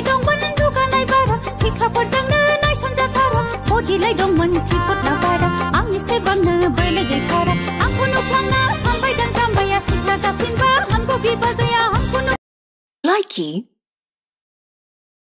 बोटीलाई डङ्गन ढुकालाई बार शिखा पर्सँग नाइ सम्झा खार बोटीलाई डङ्गन ठिकोट नपार आङ्गिसे बग्न बैलगे खार आफ्नो सँग सम्बैदन सम्बया शिखा का पिनबा हमको भी बजया हमको लाइकी